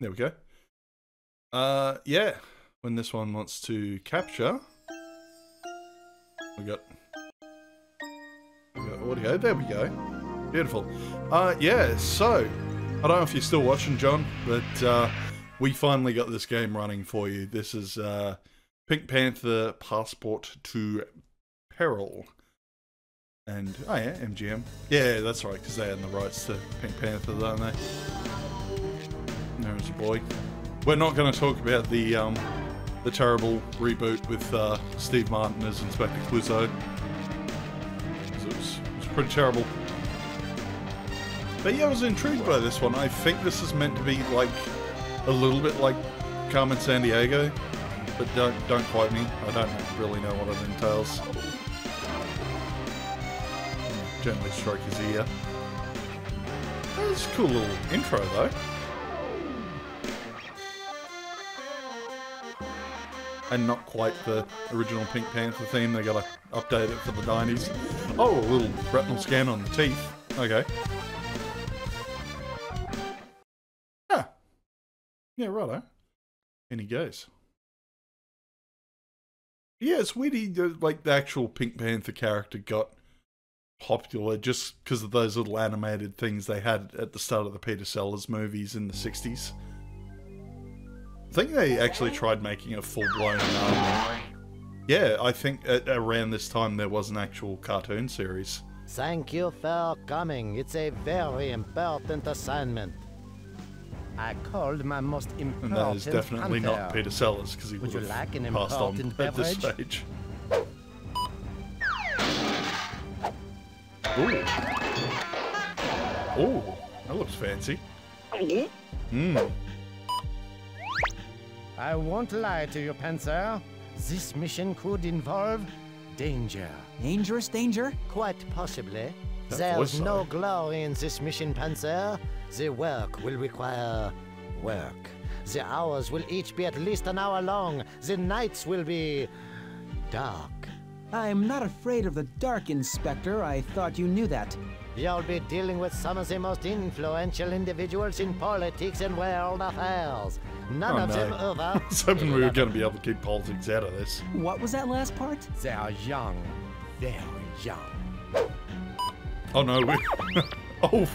There we go. Uh, yeah. When this one wants to capture, we got, we got audio. There we go. Beautiful. Uh, yeah. So I don't know if you're still watching, John, but uh, we finally got this game running for you. This is uh, Pink Panther Passport to Peril. And, oh yeah, MGM. Yeah, that's right, because they own the rights to Pink Panther, don't they? There's a boy. We're not going to talk about the um, the terrible reboot with uh, Steve Martin as Inspector Clouseau. It was, it was pretty terrible. But yeah, I was intrigued by this one. I think this is meant to be like a little bit like Carmen Sandiego, but don't don't quote me. I don't really know what it entails. Gently stroke his ear. That's a cool little intro though. And not quite the original Pink Panther theme. They gotta update it for the 90s. Oh, a little retinal scan on the teeth. Okay. Yeah. Yeah, righto. And he goes. Yeah, it's weird. He, like the actual Pink Panther character got popular just because of those little animated things they had at the start of the Peter Sellers movies in the 60s. I think they actually tried making a full blown. Um, yeah, I think at, around this time there was an actual cartoon series. Thank you for coming. It's a very important assignment. I called my most important And that is definitely not. Peter Sellers because he Would would you have like an passed on important at this stage. Ooh. Ooh, that looks fancy. Mmm. I won't lie to you, Panzer. This mission could involve danger. Dangerous danger? Quite possibly. That There's no though. glory in this mission, Panzer. The work will require work. The hours will each be at least an hour long. The nights will be dark. I'm not afraid of the dark, Inspector. I thought you knew that. You'll be dealing with some of the most influential individuals in politics and world affairs. None Oh, of them no. over. I was hoping we were going to be able to keep politics out of this. What was that last part? They are young, very young. Oh no, we. oh,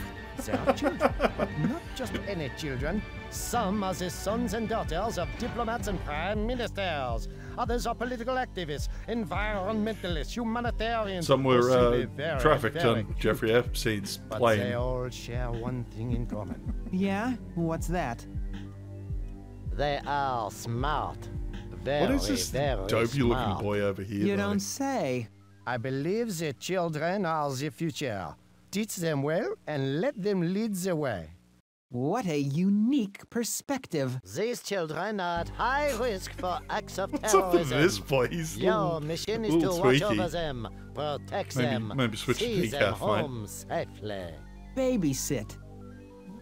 They are children, but not just any children. Some are the sons and daughters of diplomats and prime ministers. Others are political activists, environmentalists, humanitarians. some were or uh, very, trafficked very on Jeffrey Epstein's But plane. they all share one thing in common. Yeah? What's that? They are smart. Very, What is this very dopey looking smart. boy over here? You though? don't say. I believe the children are the future. Teach them well and let them lead the way. What a unique perspective. These children are at high risk for acts of What's up with terrorism. this boy? He's Your mission is to little watch tweaky. over them, protect Maybe- them, maybe switch to see them home safely. Babysit.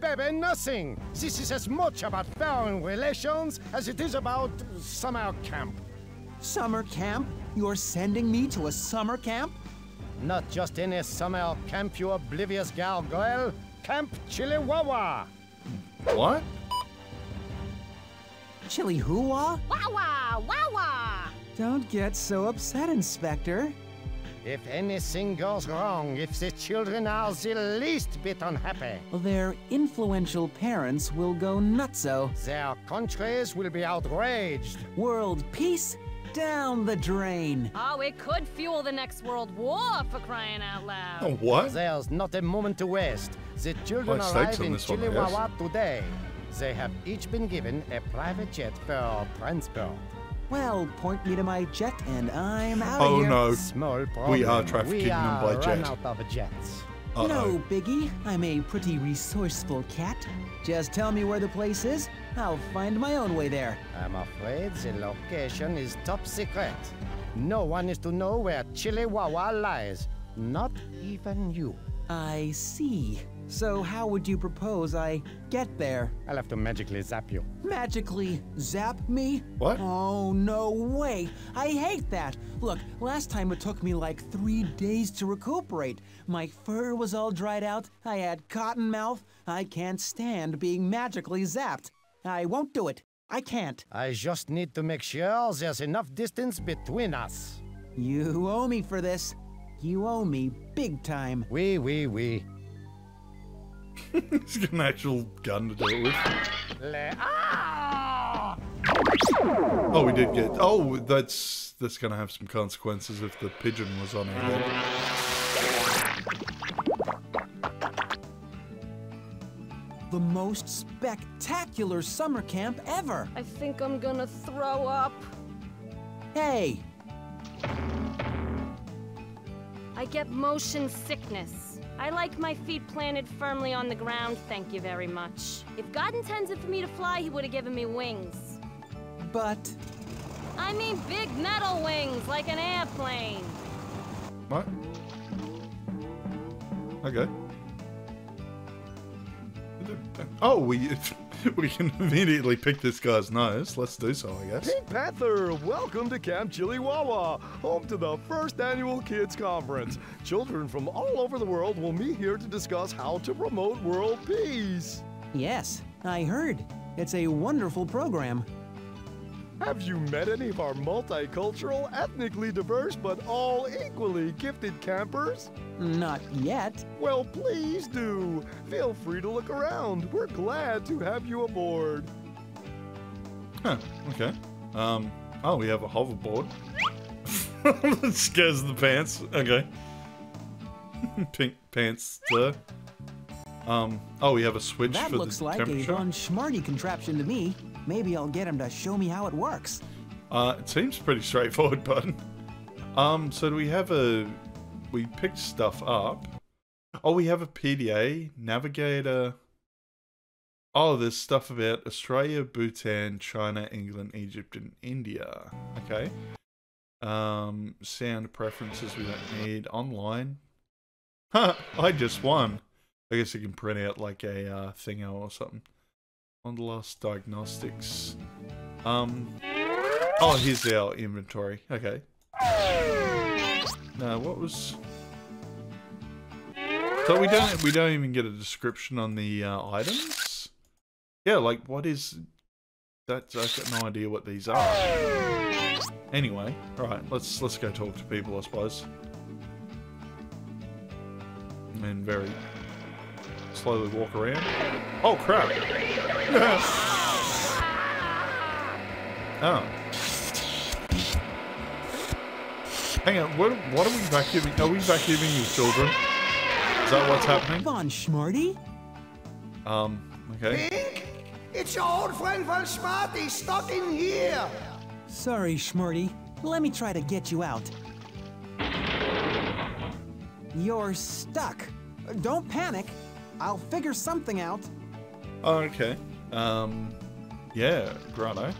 Baby, nothing. This is as much about foreign relations as it is about summer camp. Summer camp? You're sending me to a summer camp? Not just any summer camp, you oblivious gargoyle. Camp Chiliwawa. What? Chili hoo-wah? Wawa! Wawa! Don't get so upset, Inspector. If anything goes wrong, if the children are the least bit unhappy, Their influential parents will go nutso. their countries will be outraged. World peace down the drain. Oh, it could fuel the next world war for crying out loud. Oh, what? There's not a moment to waste. The children High stakes arrive in this one, I Chiliwawa today. They have each been given a private jet for transport. Well, point me to my jet and I'm out Oh of here. Oh no. Small problem. We are trafficking we them are by run jet. out of jets. Uh-oh. No, Biggie. I'm a pretty resourceful cat. Just tell me where the place is. I'll find my own way there. I'm afraid the location is top secret. No one is to know where Chiliwawa lies. Not even you. I see. So how would you propose I get there? I'll have to magically zap you. Magically zap me? What? Oh, no way. I hate that. Look, last time it took me like three days to recuperate. My fur was all dried out. I had cotton mouth. I can't stand being magically zapped. I won't do it. I can't. I just need to make sure there's enough distance between us. You owe me for this. You owe me big time. Oui, oui, oui. He's got an actual gun to do it with. Le ah! Oh, we did get. Oh, that's that's gonna have some consequences if the pigeon was on our head. The most spectacular summer camp ever. I think I'm gonna throw up. Hey, I get motion sickness. I like my feet planted firmly on the ground, thank you very much. If God intended for me to fly, he would have given me wings. but I mean big metal wings, like an airplane. What? Okay. Oh, we we can immediately pick this guy's nose. Let's do so, I guess. Pink Panther, welcome to Camp Chiliwawa, home to the first annual Kids Conference. Children from all over the world will meet here to discuss how to promote world peace. yes, I heard. It's a wonderful program. Have you met any of our multicultural, ethnically diverse, but all equally gifted campers? Not yet. Well, please do. Feel free to look around. We're glad to have you aboard. Huh, okay. Um, oh, we have a hoverboard. that scares the pants. Okay. Pink pants there. Um, oh, we have a switch That for looks like a temperature. Von Schmarty contraption to me. Maybe I'll get him to show me how it works. Uh, it seems pretty straightforward, bud. Um, so do we have a... We picked stuff up. Oh, we have a PDA, navigator. Oh, there's stuff about Australia, Bhutan, China, England, Egypt, and India. Okay. Um, sound preferences we don't need. Online. Huh, I just won. I guess you can print out like a uh, thingo or something. Wanderlust diagnostics. Um, oh, here's our inventory. Okay. No, what was? So we don't we don't even get a description on the uh, items. Yeah, like what is that? I've got no idea what these are. Anyway, all right, let's let's go talk to people, I suppose. And very slowly walk around. Oh crap! oh. Hang on, what, what are we vacuuming? Are we vacuuming your children? Is that what's happening? Von Schmarty? Um, okay. Pink, it's your old friend Von Smarty stuck in here. Sorry, Schmarty. Let me try to get you out. You're stuck. Don't panic. I'll figure something out. Oh, okay. Um, yeah, grano.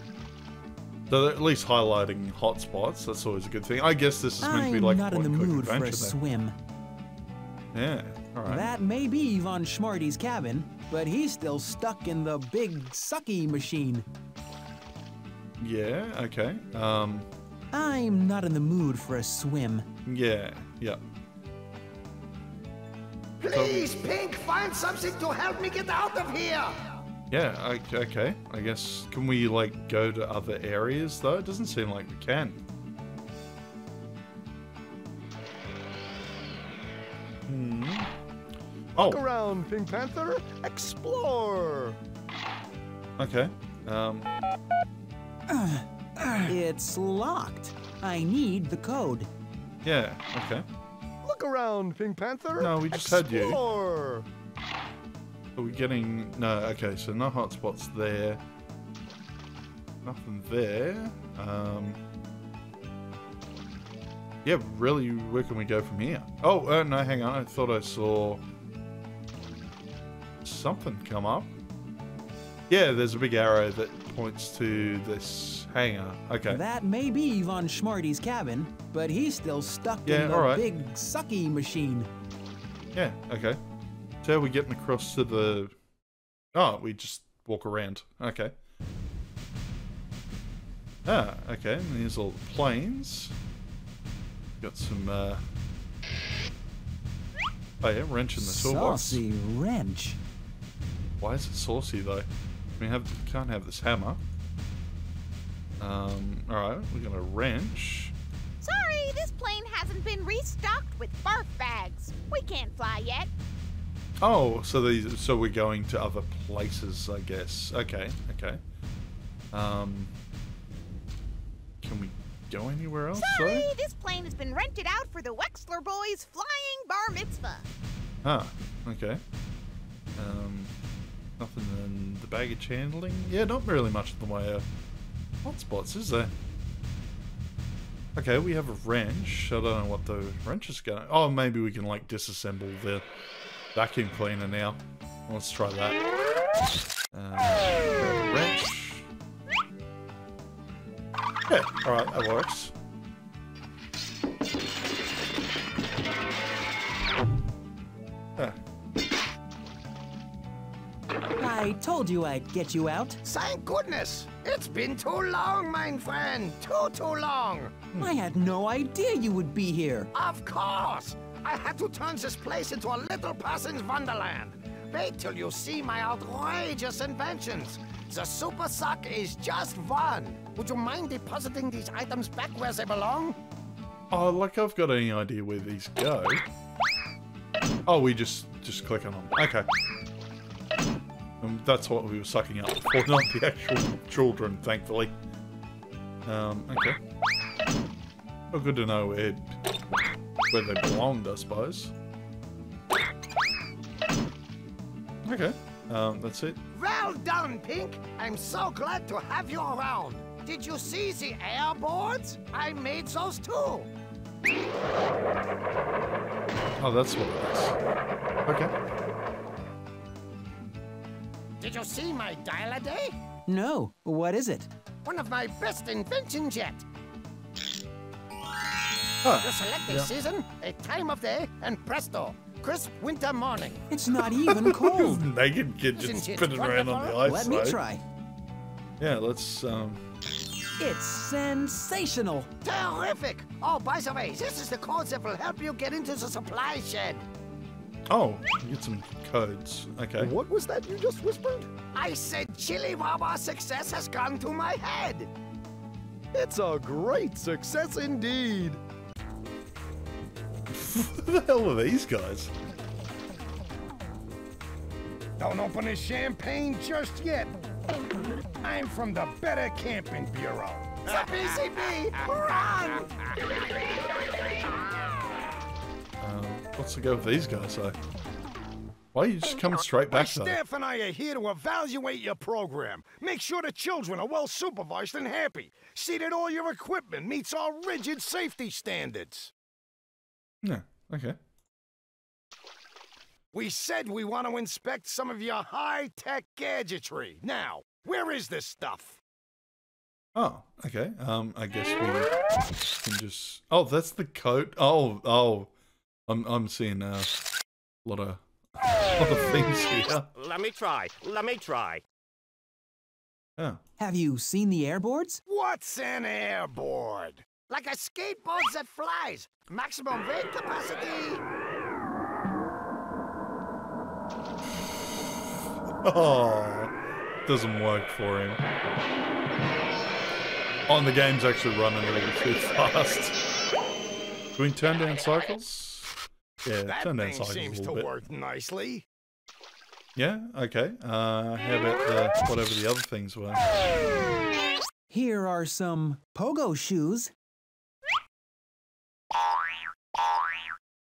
So at least highlighting hotspots. That's always a good thing. I guess this is meant to I'm be like not in the mood for a swim. Yeah, all right. That may be Von Schmarty's cabin, but he's still stuck in the big sucky machine. Yeah, okay. Um, I'm not in the mood for a swim. yeah, yeah. Please, Pink, find something to help me get out of here. Yeah, o- okay. I guess, can we, like, go to other areas, though? It doesn't seem like we can. Hmm. Oh, Look around, Pink Panther. Explore. okay. Um, It's locked. I need the code. yeah, okay. Look around, Pink Panther. No, we just had you. Explore. Are we getting... No, okay, so no hotspots there. Nothing there. Um... Yeah, really, where can we go from here? Oh, uh, no, hang on. I thought I saw something come up. Yeah, there's a big arrow that points to this hangar. Okay. That may be Von Schmarty's cabin, but he's still stuck Yeah, in the alright. big sucky machine. Yeah, okay. So we're getting across to the... Oh, we just walk around. Okay. Ah, okay. And here's all the planes. Got some, uh... Oh yeah, wrench in the toolbox. Saucy wrench. Why is it saucy, though? We have can't have this hammer. Um, alright, we got a wrench. Sorry, this plane hasn't been restocked with barf bags. We can't fly yet. Oh, so these so we're going to other places, I guess. Okay, okay. Um Can we go anywhere else? Sorry, though? this plane has been rented out for the Wexler boys' flying bar mitzvah. Ah, okay. Um, nothing in the baggage handling. Yeah, not really much in the way of hotspots, is there? Okay, we have a wrench. I don't know what the wrench is going. Oh, maybe we can like disassemble the vacuum cleaner now. Let's try that. Uh, wrench. Yeah, all right, that works. Yeah. I told you I'd get you out. Thank goodness. It's been too long, my friend. Too, too long. I had no idea you would be here. Of course. I had to turn this place into a little person's wonderland. Wait till you see my outrageous inventions. The super sock is just one. Would you mind depositing these items back where they belong? Oh, like I've got any idea where these go. Oh, we just just click on them. Okay. Um, that's what we were sucking up for, not the actual children, thankfully. Um, okay. Well, good to know where, where they belonged, I suppose. Okay. Um, that's it. Well done, Pink. I'm so glad to have you around. Did you see the air boards? I made those too. Oh, that's what it is. Okay. Did you see my dial a day? No, what is it? One of my best inventions yet. Huh. You select a Yeah. season, a time of day, and presto, crisp winter morning. It's not even cold. Naked kid just Isn't it spinning around on the ice. Let me though. try. Yeah, let's, um... It's sensational. Terrific! Oh, by the way, this is the code that will help you get into the supply shed. Oh, get some codes. Okay. What was that you just whispered? I said Chili Wawa success has gone to my head. It's a great success indeed. Who the hell are these guys? Don't open the champagne just yet. I'm from the Better Camping Bureau. The BCB, run! What's the go with these guys, though? Why are you just coming straight My back, though? staff and I are here to evaluate your program. Make sure the children are well supervised and happy. See that all your equipment meets our rigid safety standards. Yeah, okay. We said we want to inspect some of your high-tech gadgetry. Now, where is this stuff? Oh, okay. Um, I guess we can just... Oh, that's the coat. Oh, oh. I'm, I'm seeing uh, a lot of, a lot of things here. Let me try. Let me try. Oh. Have you seen the airboards? What's an airboard? Like a skateboard that flies. Maximum weight capacity. Oh, doesn't work for him. Oh, and the game's actually running a little too fast. Can we turn down cycles? Yeah, That turn down thing cycles seems a to bit. work nicely. Yeah, okay. Uh, how about the, whatever the other things were? Here are some pogo shoes.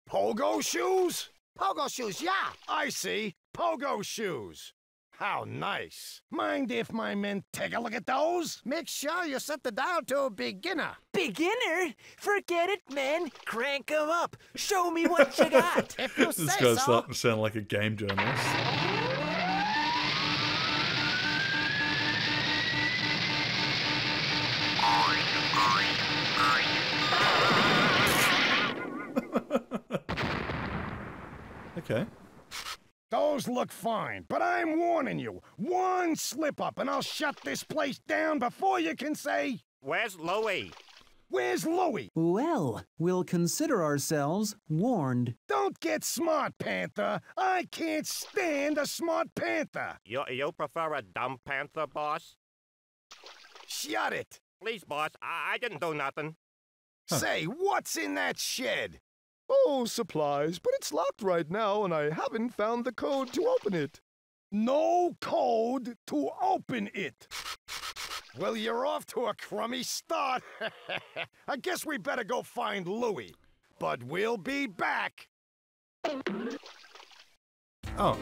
Pogo shoes? Pogo shoes, yeah. I see. Pogo shoes. How nice. Mind if my men take a look at those? Make sure you set the dial to beginner. Beginner? Forget it, man. Crank 'em up. Show me what you got. If you This guy's so. starting to sound like a game journalist. okay. Those look fine, but I'm warning you. One slip up and I'll shut this place down before you can say. Where's Louie? Where's Louie? Well, we'll consider ourselves warned. Don't get smart, Panther. I can't stand a smart panther. You, you prefer a dumb panther, boss? Shut it. Please, boss. I, I didn't do nothing. Say, what's in that shed? Oh, supplies, but it's locked right now and I haven't found the code to open it. No code to open it. Well, you're off to a crummy start. I guess we better go find Louie. But we'll be back. Oh.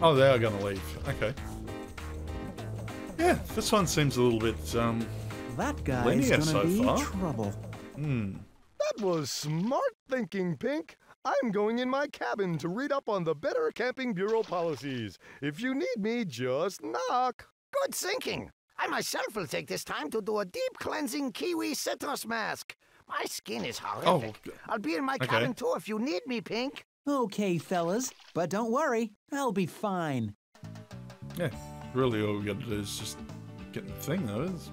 Oh, they are going to leave. Okay. Yeah, this one seems a little bit, um... That guy's Linear gonna so be far. trouble. Hmm. That was smart thinking, Pink. I'm going in my cabin to read up on the Better Camping Bureau policies. If you need me, just knock. Good thinking. I myself will take this time to do a deep cleansing kiwi citrus mask. My skin is horrific. Oh, I'll be in my okay. cabin too if you need me, Pink. Okay, fellas, but don't worry, I'll be fine. Yeah, really all we got to do is just get the thing, though. Is,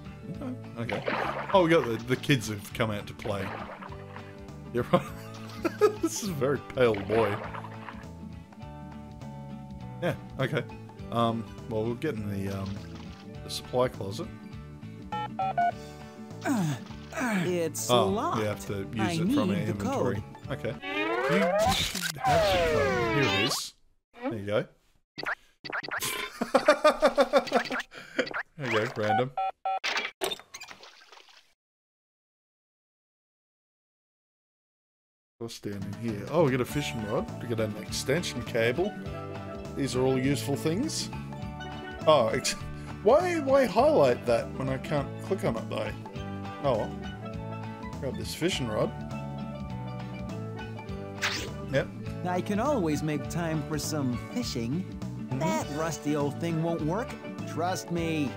okay. okay. Oh, we got the, the kids have come out to play. You're this is a very pale boy. Yeah, okay. Um, well, we'll get in the, um, the supply closet. It's Oh, locked. we have to use I it from the inventory. code. Okay. You, you have. Here it is. There you go. there you go, random. What's down in here? Oh, we got a fishing rod. We got an extension cable. These are all useful things. Oh, ex- why why highlight that when I can't click on it though? Oh, well. grab this fishing rod. Yep. I can always make time for some fishing. Mm-hmm. That rusty old thing won't work. Trust me.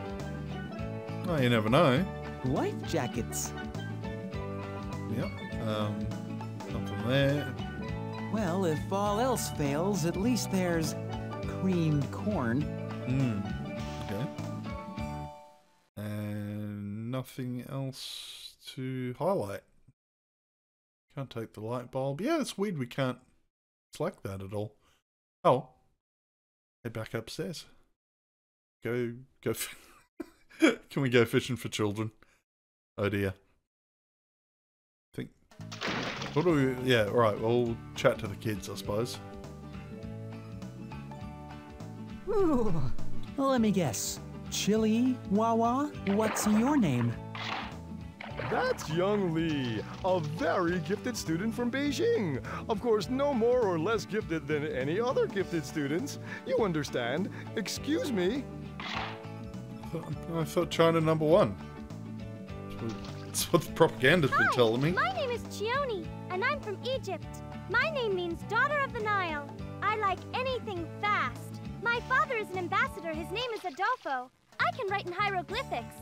Oh, you never know. Life jackets. Yep. Um, something there. Well, if all else fails, at least there's creamed corn. Hmm. Okay. And nothing else to highlight. Can't take the light bulb. Yeah, it's weird we can't select that at all. Oh. Head back upstairs. Go, go. f- Can we go fishing for children? Oh dear. Think. What do we. Yeah, alright, well, we'll chat to the kids, I suppose. Ooh. Let me guess. Chili Wawa? What's your name? That's Young Lee, a very gifted student from Beijing. Of course, no more or less gifted than any other gifted students. You understand. Excuse me. I thought China number one. That's what the propaganda's been telling me. My name is Chione, and I'm from Egypt. My name means daughter of the Nile. I like anything fast. My father is an ambassador. His name is Adolfo. I can write in hieroglyphics.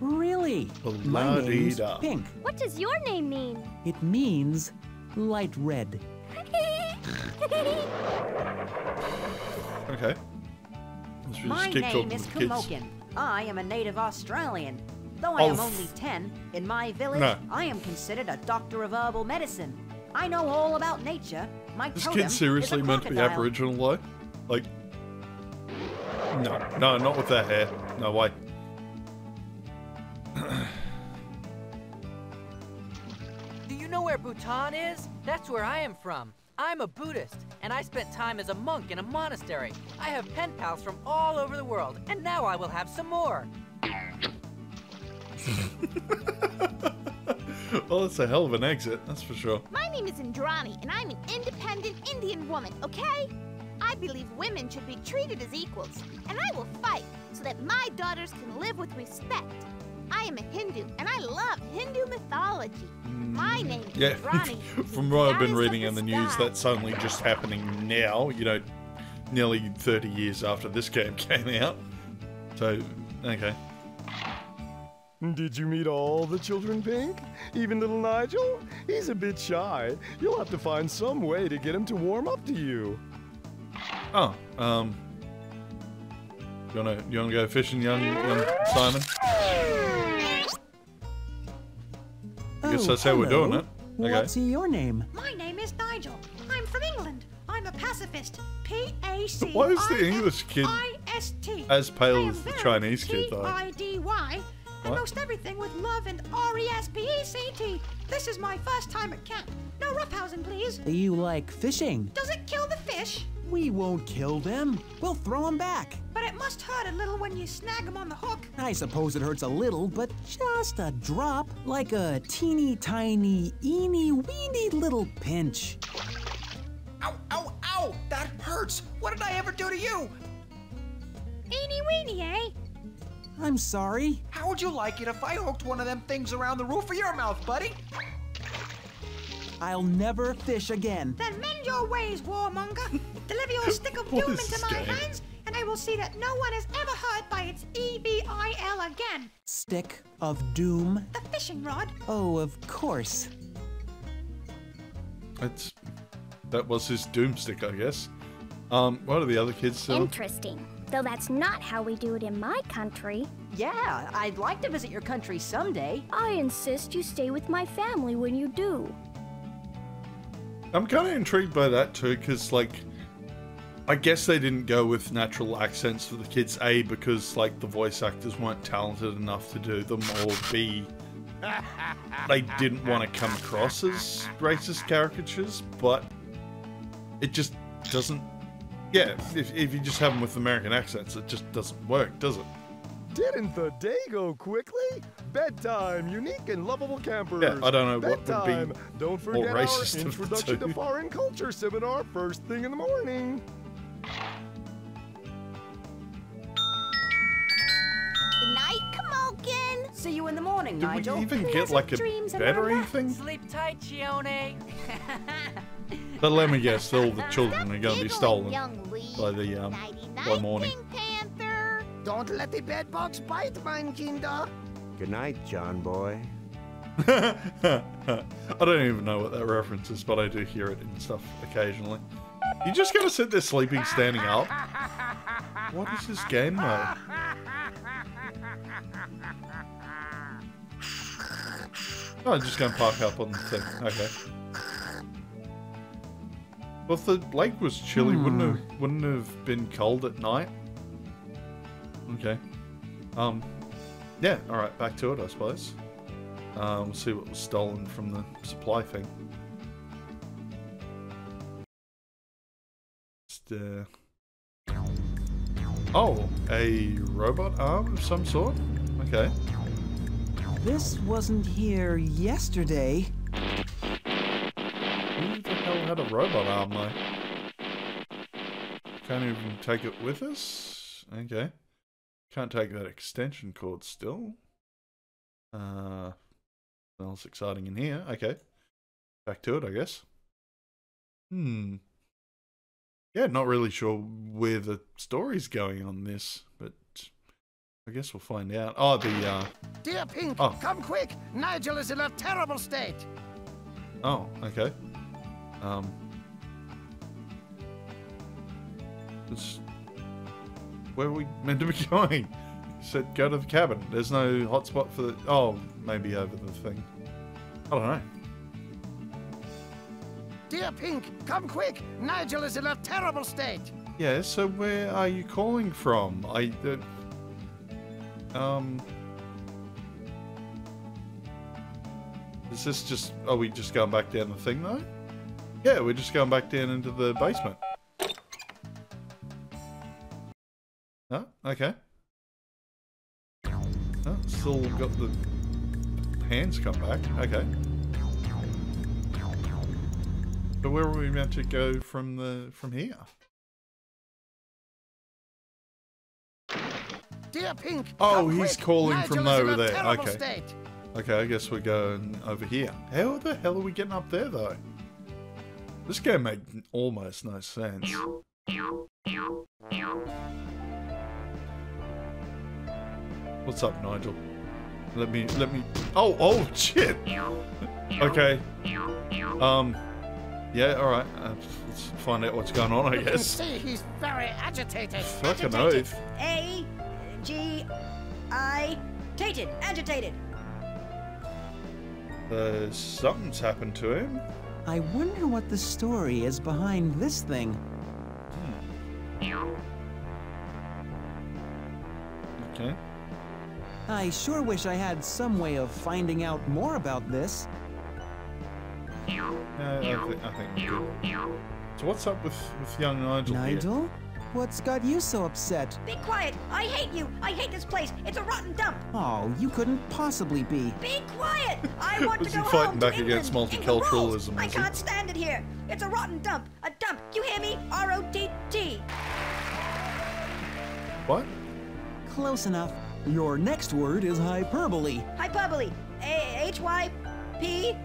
Really? My name's La-dee-da. Pink. What does your name mean? It means light red. Okay. Let's just My name is to. Kumokin. I am a native Australian. Though I Oh, am only 10, in my village, No. I am considered a doctor of herbal medicine. I know all about nature. My This kid seriously is a meant to be. Aboriginal though? Like, no, no, not with that hair. No way. Do you know where Bhutan is? That's where I am from. I'm a Buddhist, and I spent time as a monk in a monastery. I have pen pals from all over the world, and now I will have some more. well, that's a hell of an exit, that's for sure. My name is Indrani, and I'm an independent Indian woman, okay? I believe women should be treated as equals, and I will fight so that my daughters can live with respect. I am a Hindu, and I love Hindu mythology. Mm. My name is Yeah, Indrani. from what I've been reading in the news, that's only just happening now, you know, nearly 30 years after this game came out. So, okay. Did you meet all the children, Pink? Even little Nigel? He's a bit shy. You'll have to find some way to get him to warm up to you. Oh, um. You wanna, you wanna go fishing, young, young Simon? I guess Oh, that's how we're doing hello. it. Okay. What's your name? My name is Nigel. I'm from England. I'm a pacifist. P A C Why is the English kid I S T. as pale as the Chinese kid, though? T-I-D-Y, and What? most everything with love and R-E-S-P-E-C-T. This is my first time at camp. No roughhousing, please. You like fishing? Does it kill the fish? We won't kill them. We'll throw them back. But it must hurt a little when you snag them on the hook. I suppose it hurts a little, but just a drop. Like a teeny tiny, eeny weeny little pinch. Ow, ow, ow! That hurts! What did I ever do to you? Eeny weeny, eh? I'm sorry. How would you like it if I hooked one of them things around the roof of your mouth, buddy? I'll never fish again. Then mend your ways, warmonger. Deliver your stick of doom into my game? hands, and I will see that no one is ever hurt by its E-V-I-L again. Stick of doom. The fishing rod. Oh, of course. That's that was his doomstick, I guess. Um, what are the other kids still? Interesting. Though that's not how we do it in my country. Yeah, I'd like to visit your country someday. I insist you stay with my family when you do. I'm kind of intrigued by that too, because like, I guess they didn't go with natural accents for the kids. A because like the voice actors weren't talented enough to do them, or B they didn't want to come across as racist caricatures. But it just doesn't. Yeah, if, if you just have them with American accents, it just doesn't work, does it? Didn't the day go quickly? Bedtime, unique and lovable campers. Yeah, I don't know what would be Bedtime. Don't more forget our racist of the introduction two. to foreign culture seminar first thing in the morning. Good night, Kamokin. See you in the morning, Did we Nigel. even get like a bed or anything? Sleep tight, Chione. But let me guess, all the children are going to be stolen by the um, by morning. Panther. Don't let the bed bugs bite, mein Kinder. Good night, John boy. I don't even know what that reference is, but I do hear it and stuff occasionally. You just gotta sit there sleeping, standing up. What is this game mode? Oh, I'm just gonna park up on the thing. Okay. Well, if the lake was chilly, wouldn't have wouldn't have been cold at night. Okay. Um. Yeah. All right. Back to it, I suppose. Uh, we'll see what was stolen from the supply thing. Just, uh... Oh, a robot arm of some sort? Okay. This wasn't here yesterday. Who the hell had a robot arm though? Can't even take it with us? Okay. Can't take that extension cord still. Uh, nothing else exciting in here. Okay. Back to it, I guess. Hmm. Yeah, not really sure where the story's going on this, but I guess we'll find out. Oh, the, uh, Dear Pink, Oh. come quick. Nigel is in a terrible state. Oh, okay. Um. It's, where are we meant to be going? You said go to the cabin. There's no hotspot for the. Oh, maybe over the thing. I don't know. Dear Pink, come quick. Nigel is in a terrible state. Yeah, so where are you calling from? I. Uh, um. Is this just. Are we just going back down the thing though? Yeah, we're just going back down into the basement. Oh, okay. Oh, still got the hands come back. Okay. But where were we meant to go from the from here? Dear Pink, Oh, he's quick. calling Nigel from over there. Okay. State. Okay, I guess we're going over here. How the hell are we getting up there though? This game made almost no sense. What's up, Nigel? Let me, let me. Oh, oh, shit. Okay. Um. Yeah. All right. Uh, let's find out what's going on. I You can guess. see he's very agitated. Fucking agitated. oath. A G I tated, agitated. Uh, something's happened to him. I wonder what the story is behind this thing. Okay. I sure wish I had some way of finding out more about this. Yeah, I think, I think we do. So what's up with, with young Nigel, here? Nigel? What's got you so upset? Be quiet! I hate you! I hate this place! It's a rotten dump! Oh, you couldn't possibly be. Be quiet! I want to he go fighting home back to against England. England multiculturalism, rules. I can't stand it here. It's a rotten dump. A dump. You hear me? R-O-T-T. What? Close enough. Your next word is hyperbole. Hyperbole. A- H-Y-P-E,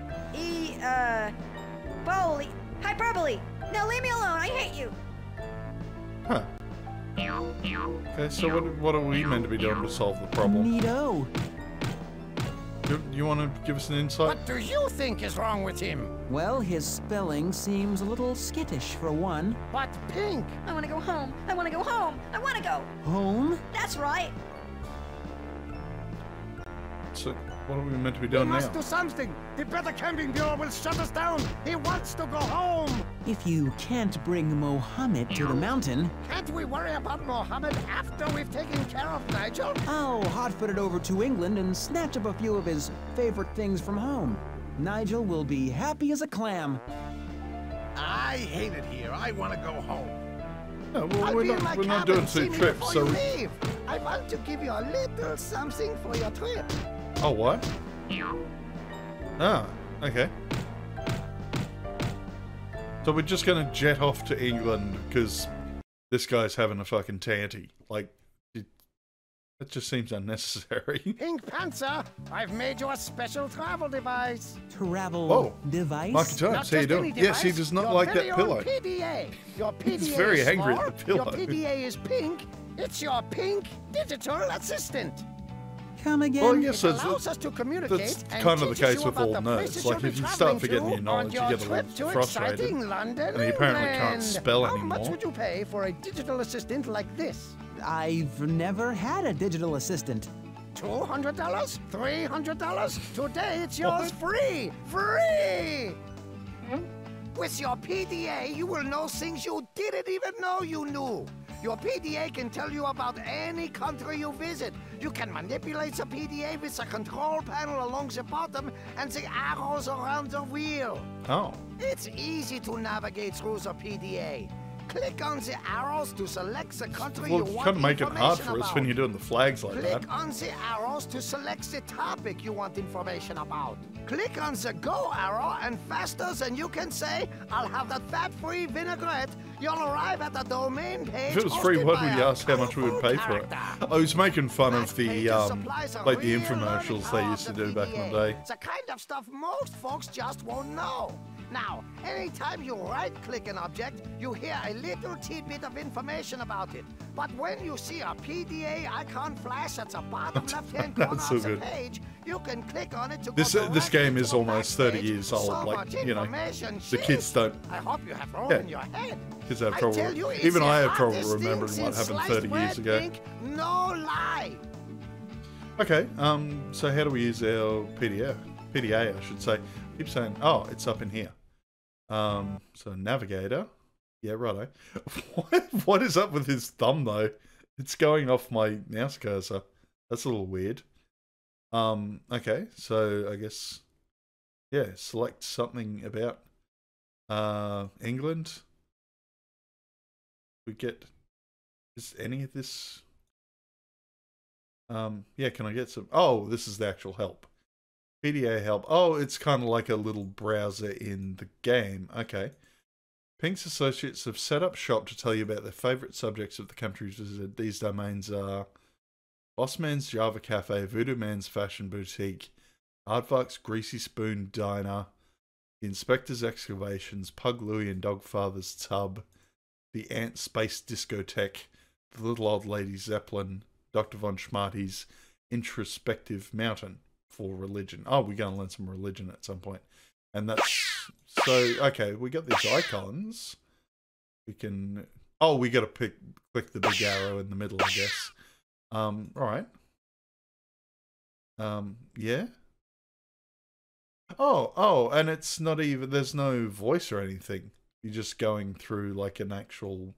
uh, boli. Hyperbole. Now leave me alone. I hate you. Huh. Okay, so what, what are we meant to be doing to solve the problem? Neato. You, you want to give us an insight? What do you think is wrong with him? Well, his spelling seems a little skittish for one. But Pink, I want to go home. I want to go home. I want to go. Home? That's right. So what are we meant to be doing we doing must now? do something. The Better Camping Bureau will shut us down. He wants to go home. If you can't bring Mohammed to the mountain, Can't we worry about Mohammed after we've taken care of Nigel? I'll hot-foot it over to England and snatch up a few of his favorite things from home. Nigel will be happy as a clam. I hate it here. I want to go home. No, well, I'll we're be in my not, we're not doing two trips, so... you leave. I want to give you a little something for your trip. Oh, what? Ah, okay. So we're just gonna jet off to England because this guy's having a fucking tanty. Like, it, that just seems unnecessary. Pink Panther, I've made you a special travel device. Travel Whoa. device? Marky Jones, Not how you doing? any Yes, he device, does not your like very that pillow. PDA. Your PDA He's very is angry at the pillow. Your PDA is pink. It's your pink digital assistant. Come oh, again? Well, I guess It that's, allows us to communicate that's and kind of the case with about all the nerds. Like, if you start forgetting your on knowledge, you get a trip little to frustrated. exciting London, And he apparently can't England. spell How anymore. much would you pay for a digital assistant like this? I've never had a digital assistant. Two hundred dollars? Three hundred dollars? Today it's yours free! Free! Hmm? With your PDA, you will know things you didn't even know you knew. Your PDA can tell you about any country you visit. You can manipulate the PDA with the control panel along the bottom and the arrows around the wheel. Oh. It's easy to navigate through the PDA. Click on the arrows to select the country Well, you you want kind of make it hard for us when you're doing the flags like Click that. Click on the arrows to select the topic you want information about. Click on the go arrow and faster than you can say, I'll have that fat-free vinaigrette. You'll arrive at the domain page. If it was free, why would we a ask how much we would pay for it? I was making fun of the, um, like the infomercials they used to do back in the day. It's the kind of stuff most folks just won't know. Now, anytime you right-click an object, you hear a little tidbit of information about it. But when you see a PDA icon flash at the bottom left-hand corner so of the good. page, you can click on it to This go uh, this game is almost 30 page. years old. So Like you know, the kids don't. I hope you have room Yeah. in your head. Kids have I trouble. tell you, Even I have trouble remembering what happened 30 years ago. No lie. Okay, um, so how do we use our PDA? PDA, I should say. Keep saying, oh, it's up in here. Um, so navigator. Yeah, righto. What, what is up with his thumb though? It's going off my mouse cursor. That's a little weird. Um, okay, so I guess, yeah, select something about uh England. We get is any of this um, yeah, can I get some? Oh, this is the actual help. PDA help. Oh, it's kind of like a little browser in the game. Okay. Pink's associates have set up shop to tell you about their favorite subjects of the countries visited. These domains are Bossman's Java Cafe, Voodoo Man's Fashion Boutique, Aardvark's Greasy Spoon Diner, Inspector's Excavations, Pug Louie and Dogfather's Tub, The Ant Space Discotheque, The Little Old Lady Zeppelin, Dr. Von Schmarty's Introspective Mountain for religion. Oh, we're going to learn some religion at some point. And that's so okay. We got these icons. We can. Oh, we got to pick click the big arrow in the middle, I guess. Um, all right. Um, yeah. Oh, oh, and it's not even. There's no voice or anything. You're just going through like an actual,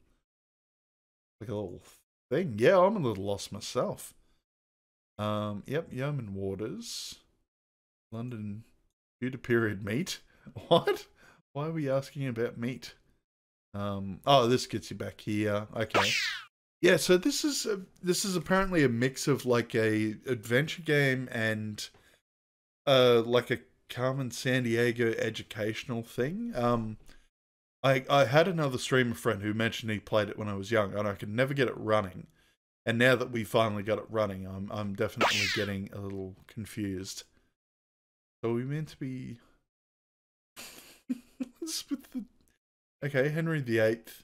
like a little thing. Yeah, I'm a little lost myself. Um, yep, Yeoman Warders, London, Tudor period meat. What? Why are we asking about meat? Um, oh, this gets you back here. Okay. Yeah, so this is a, this is apparently a mix of like a adventure game and uh like a Carmen Sandiego educational thing. Um, I I had another streamer friend who mentioned he played it when I was young, and I could never get it running. And now that we finally got it running, I'm I'm definitely getting a little confused. So we meant to be what's with the okay Henry the Eighth,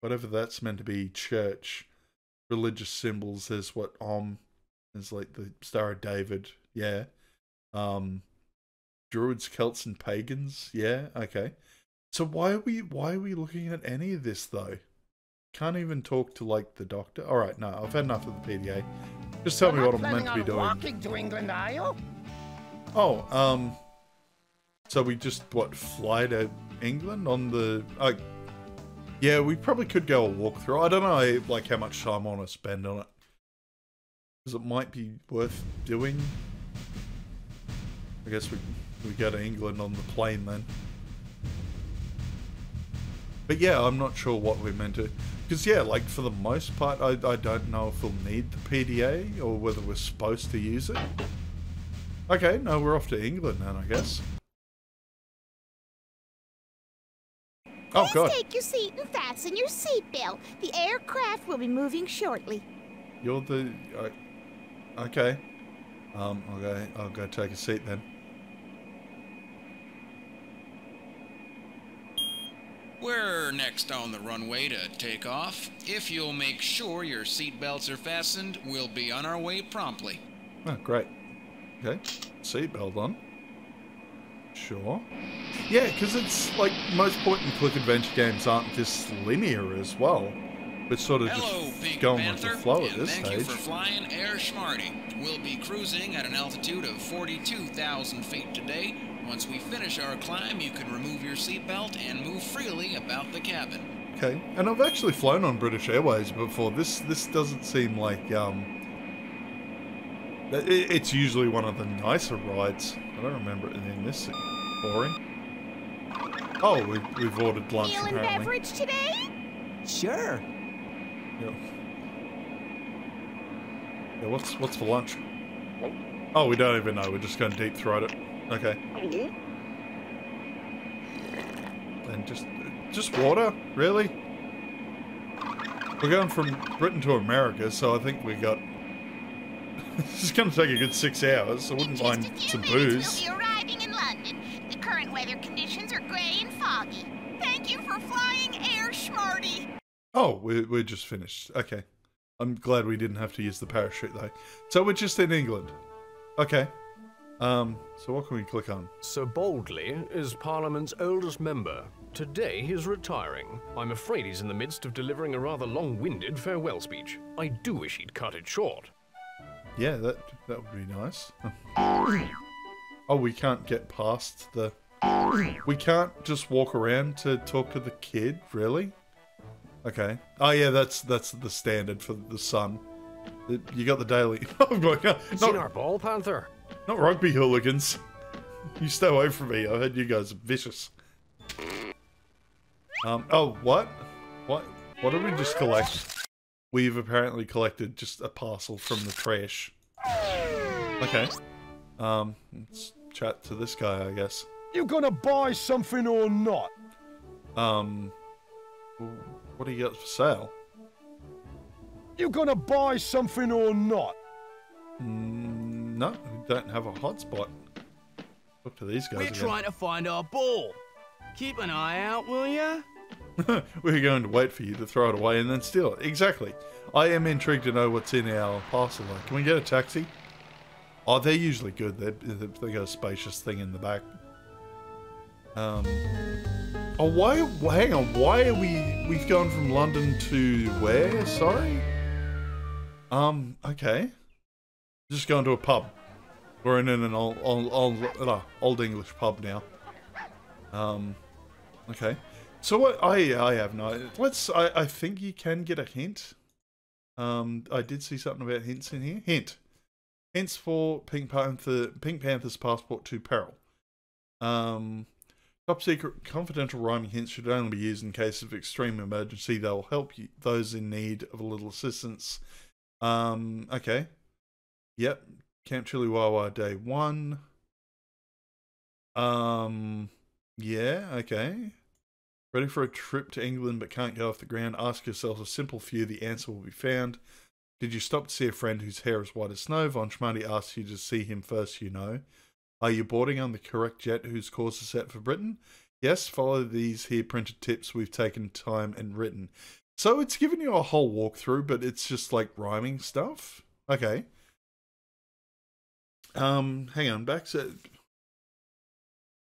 whatever that's meant to be, church, religious symbols. There's what Om is like the Star of David, yeah. Um, druids, Celts, and pagans, yeah. Okay. So why are we why are we looking at any of this though? Can't even talk to like the doctor. All right, no, I've had enough of the PDA. Just tell me what I'm meant to be doing. Walking to England, are you? Oh, um, so we just what fly to England on the? Uh, yeah, we probably could go a walkthrough. I don't know, like how much time I want to spend on it, because it might be worth doing. I guess we we go to England on the plane then. But yeah, I'm not sure what we're meant to. Because yeah, like for the most part, I, I don't know if we'll need the PDA or whether we're supposed to use it. Okay, no, we're off to England then, I guess. Oh Please god, take your seat and fasten your seatbelt. The aircraft will be moving shortly. you're the. Uh, okay, um, I'll go. I'll go take a seat then. We're next on the runway to take off. If you'll make sure your seatbelts are fastened, we'll be on our way promptly. Oh, great. Okay, seatbelt on. Sure. Yeah, because it's like most point-and-click adventure games aren't this linear as well. It's sort of Hello, just Pink going Panther, with the flow at this thank stage. you for flying Air Schmarty. We'll be cruising at an altitude of 42,000 feet today. Once we finish our climb, you can remove your seatbelt and move freely about the cabin. Okay, and I've actually flown on British Airways before. This this doesn't seem like um. it- It's usually one of the nicer rides. I don't remember it in this boring. Oh, we, we've ordered lunch Meal and apparently. beverage today? Sure. Yeah. Yeah, what's what's for lunch? Oh, we don't even know. We're just going to deep throat it. Okay. And just just water, really? We're going from Britain to America, so I think we got. this is going to take a good six hours. I wouldn't mind some booze. We'll be arriving in London. The current weather conditions are gray and foggy. Thank you for flying Air Schmarty. Oh, we're, we're just finished. Okay. I'm glad we didn't have to use the parachute though. So we're just in England. Okay. Um, so what can we click on? Sir Boldley is Parliament's oldest member. Today he's retiring. I'm afraid he's in the midst of delivering a rather long-winded farewell speech. I do wish he'd cut it short. Yeah, that that would be nice. oh, we can't get past the. We can't just walk around to talk to the kid, really? Okay. Oh yeah, that's that's the standard for the sun. You got the daily. Oh my god! Seen Not, our ball, Panther? Not rugby hooligans. You stay away from me. I heard you guys are vicious. Um. Oh, what? What? What did we just collect? We've apparently collected just a parcel from the trash. Okay. Um. Let's chat to this guy, I guess. You gonna buy something or not? Um. What do you got for sale? You gonna buy something or not? Mm, no, don't have a hotspot. Talk to these guys We're again. trying to find our ball. Keep an eye out, will ya? We're going to wait for you to throw it away and then steal it. Exactly. I am intrigued to know what's in our parcel. Can we get a taxi? Oh, they're usually good. They they got a spacious thing in the back. Um. Oh, why? Hang on. Why are we? We've gone from London to where? Sorry. Um. Okay. Just going to a pub. We're in an old, old, old, old English pub now. Um, okay. So what? I I have no. Let's. I I think you can get a hint. Um, I did see something about hints in here. Hint. Hints for Pink Panther. Pink Panther's passport to peril. Um, top secret confidential rhyming hints should only be used in case of extreme emergency. They will help you those in need of a little assistance. Um, okay. Yep. Camp Chiliwawa Day One. Um, yeah. Okay. Ready for a trip to England but can't get off the ground? Ask yourself a simple few. The answer will be found. Did you stop to see a friend whose hair is white as snow? Von Schmarty asks you to see him first, you know. Are you boarding on the correct jet whose course is set for Britain? Yes, follow these here printed tips we've taken time and written. So it's giving you a whole walkthrough, but it's just like rhyming stuff. Okay. Um, hang on, back to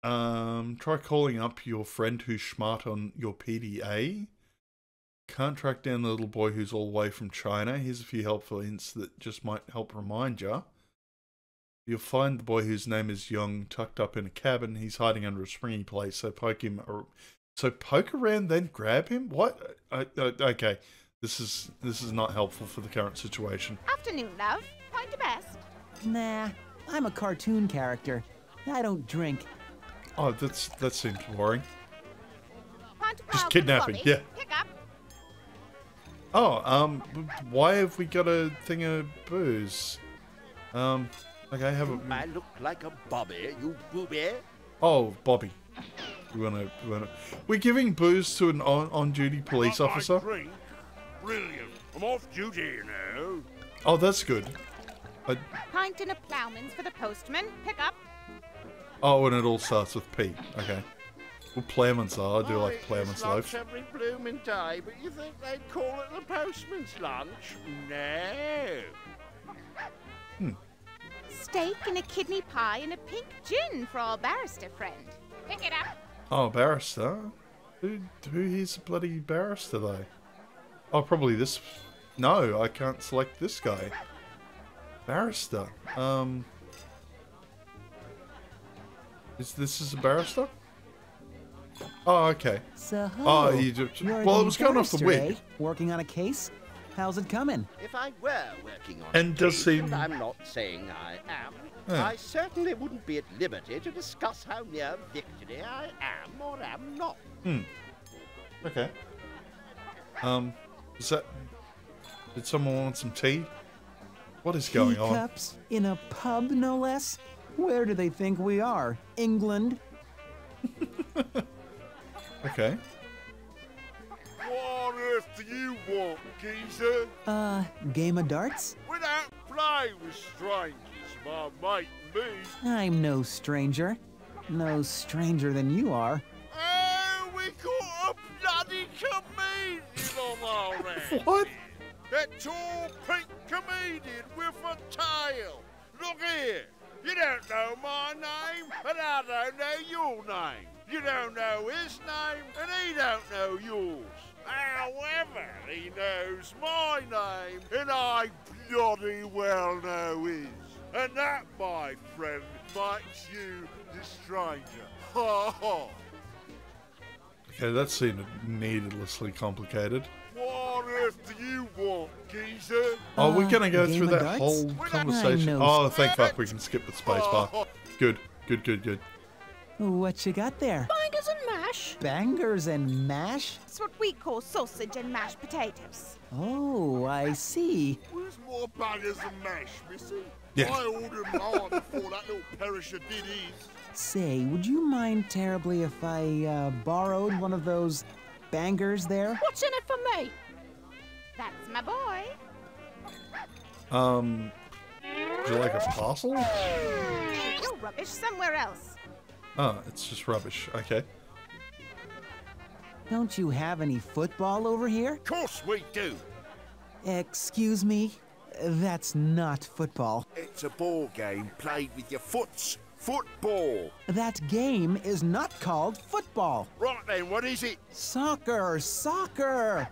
um, try calling up your friend who's smart on your PDA. Can't track down the little boy who's all the way from China. Here's a few helpful hints that just might help remind you. You'll find the boy whose name is Young tucked up in a cabin. He's hiding under a springy place, so poke him. Or, so poke around, then grab him. What? I, I, okay, this is this is not helpful for the current situation. Afternoon, love. Point to best. Nah, I'm a cartoon character. I don't drink. Oh, that's that seems boring. Point Just kidnapping, yeah. Pick up. Oh, um, why have we got a thing of booze? Um, like I have a. I look like a bobby, you booby. Oh, Bobby. We wanna, we wanna. We're giving booze to an on, on-duty police Not my officer. drink. Brilliant. I'm off duty, you know. Oh, that's good. I, Pint and a ploughman's for the postman. Pick up. oh, and it all starts with P. Okay. Well, Plowman's are. I do like Plowman's It's loaf. lunch every blooming day, but you think they'd call it the postman's lunch? No. Hmm. Steak and a kidney pie and a pink gin for our barrister friend. Pick it up. Oh, barrister. Who, who here's a bloody barrister though? Oh, probably this. No, I can't select this guy. Barrister. Um. Is this is a barrister? Oh, okay. So, Oh, you do, you're well, the it was going off the barrister, wig. eh? Working on a case? How's it coming? If I were working on And a does case, seem- and I'm not saying I am, Yeah. I certainly wouldn't be at liberty to discuss how near victory I am or am not. Hmm. Okay. Um, is that? Did someone want some tea? What is going on? Teacups in a pub, no less? Where do they think we are? England? Okay. What on earth do you want, geezer? Uh, game of darts? Without playing with strangers, my mate me. I'm no stranger. No stranger than you are. Oh, we got a bloody comedian on our hands. What? That tall pink comedian with a tail. Look here. You don't know my name, and I don't know your name. You don't know his name, and he don't know yours. However, he knows my name, and I bloody well know his. And that, my friend, makes you the stranger. Ha ha. Okay, that seemed needlessly complicated. What on do you want, geezer? Oh, we're gonna go game through that darts? whole conversation. Oh, thank fuck, we can skip the space bar. Good, good, good, good. What you got there? Bangers and mash. Bangers and mash? It's what we call sausage and mashed potatoes. Oh, I see. Where's more bangers and mash, missy? Yeah. I ordered mine before that little perisher did his. Say, would you mind terribly if I uh, borrowed one of those bangers there? What's in it for me? That's my boy. Um, would you like a parcel? You're rubbish somewhere else. Oh, it's just rubbish. Okay. Don't you have any football over here? Of course we do. Excuse me? That's not football. It's a ball game played with your foots. Football. That game is not called football. Right then, what is it? Soccer, soccer.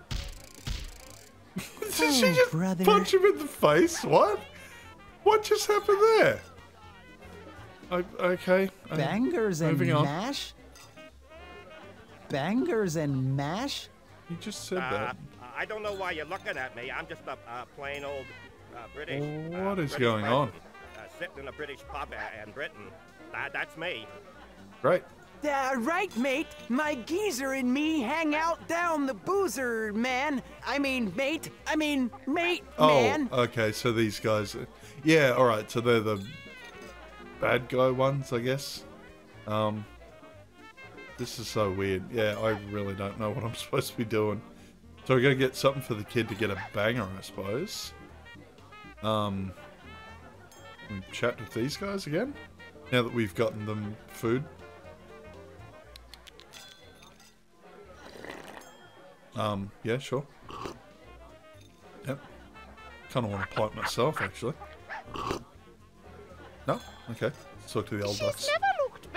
Did she just brother. punch him in the face? What? What just happened there? I, okay. uh, Bangers and moving on. mash? Bangers and mash? You just said Uh, I don't know why you're looking at me. I'm just a uh, plain old uh, British. uh, What is British going on? Person, Uh, sitting in a British pub uh, in Britain. That, that's me. Great. Uh, right, mate. My geezer and me hang out down the boozer, man. I mean, mate. I mean, mate, Oh, man. okay. So these guys, yeah, all right. So they're the bad guy ones, I guess. Um, this is so weird. Yeah, I really don't know what I'm supposed to be doing. So we're gonna get something for the kid to get a banger, I suppose. Um, we chat with these guys again now that we've gotten them food. Um, yeah, sure. Yep. Kind of want to pipe myself, actually. No? Okay. Let's talk to the old ducks.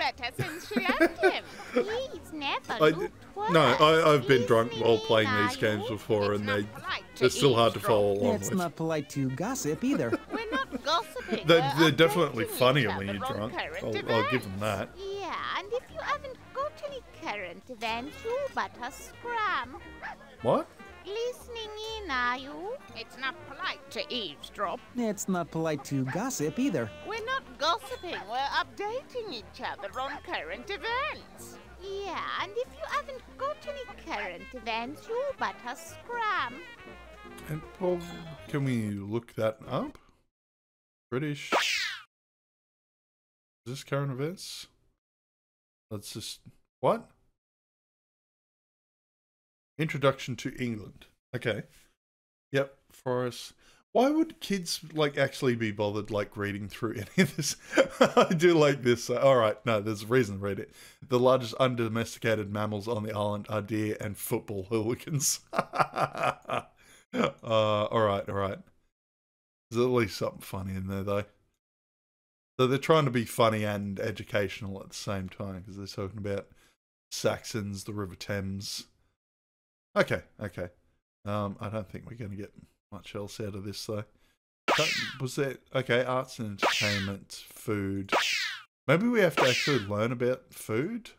Never looked better since she left him. He's never I, looked worse. no, I, I've been drunk while playing these games before, and they they're still hard to follow along It's with. not polite to gossip either. We're not gossiping. They're, we're they're definitely funnier when you're drunk. I'll, I'll give them that. Yeah, and if you haven't got any current events, you better scram. What? Listening in, are you? It's not polite to eavesdrop. It's not polite to gossip either. We're not gossiping, we're updating each other on current events. Yeah, and if you haven't got any current events, you better scram. And well, can we look that up? British. Is this current events? Let's just what? Introduction to England. Okay. Yep, for us. Why would kids like actually be bothered like reading through any of this? I do like this. All right, no, there's a reason to read it. The largest undomesticated mammals on the island are deer and football hooligans. uh, all right, all right. There's at least something funny in there though. So they're trying to be funny and educational at the same time because they're talking about Saxons, the River Thames. Okay, okay. Um, I don't think we're going to get much else out of this though. That- Was there okay? Arts and entertainment, food. Maybe we have to actually learn about food.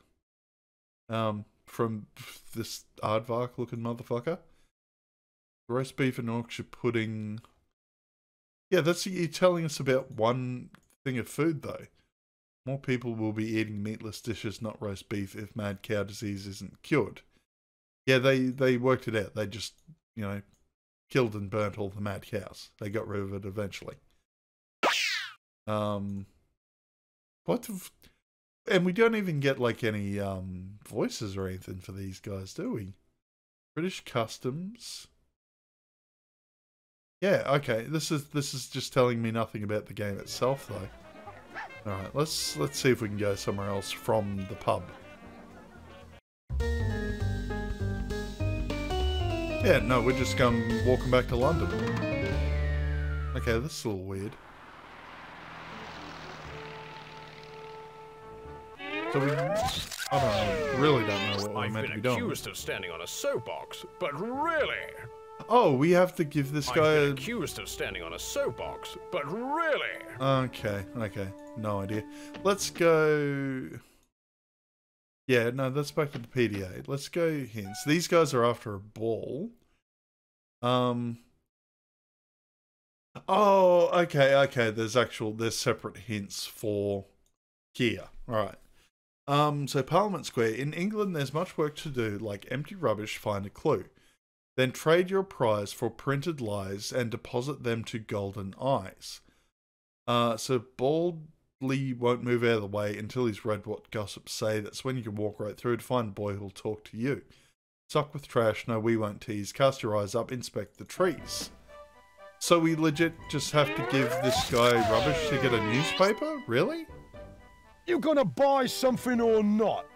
Um, from this aardvark looking motherfucker. Roast beef and Yorkshire pudding. Yeah, that's you're telling us about one thing of food though. More people will be eating meatless dishes, not roast beef, if mad cow disease isn't cured. Yeah, they they worked it out. They just you know killed and burnt all the mad cows. They got rid of it eventually. Um, what? f- and we don't even get like any um voices or anything for these guys, do we? British customs. Yeah, okay. This is this is just telling me nothing about the game itself, though. All right, let's let's see if we can go somewhere else from the pub. Yeah, no, we're just going walking back to London. Okay, this is a little weird. So we, I don't know, really don't know what we're I've meant to been be doing. accused of standing on a soapbox, but really? Oh, we have to give this I've guy been a accused of standing on a soapbox, but really? Okay, okay. No idea. Let's go. Yeah, no, that's back to the PDA. Let's go hints. These guys are after a ball. Um. Oh, okay, okay. There's actual, there's separate hints for here. All right. Um, so Parliament Square. In England, there's much work to do, like empty rubbish, find a clue. Then trade your prize for printed lies and deposit them to golden eyes. Uh, so Baldly won't move out of the way until he's read what gossips say. That's when you can walk right through to find a boy who'll talk to you. Suck with trash, no, we won't tease. Cast your eyes up, inspect the trees. So we legit just have to give this guy rubbish to get a newspaper? Really? You gonna buy something or not?